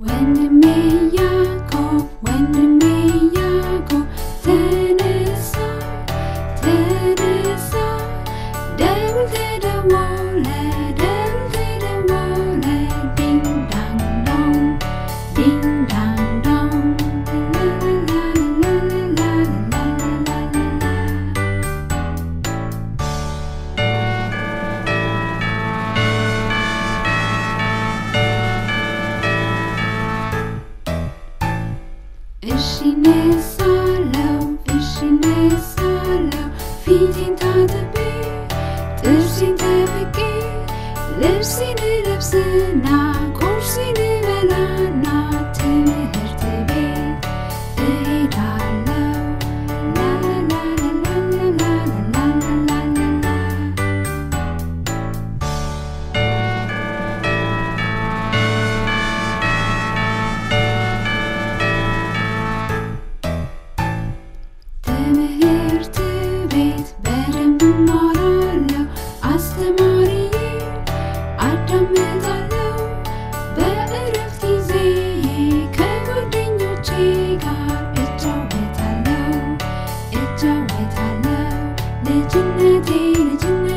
When in a solo, in feeding on the bé, touching the begin, in it, lives in ቤት በደንብ እማራለሁ አስተማሪዬ አዳምጣለሁ። በእረፍት ጊዜ ከጓደኞቼ ጋር እጫወታለሁ። እጫወታለሁ። ልጅነቴ ልጅነቴ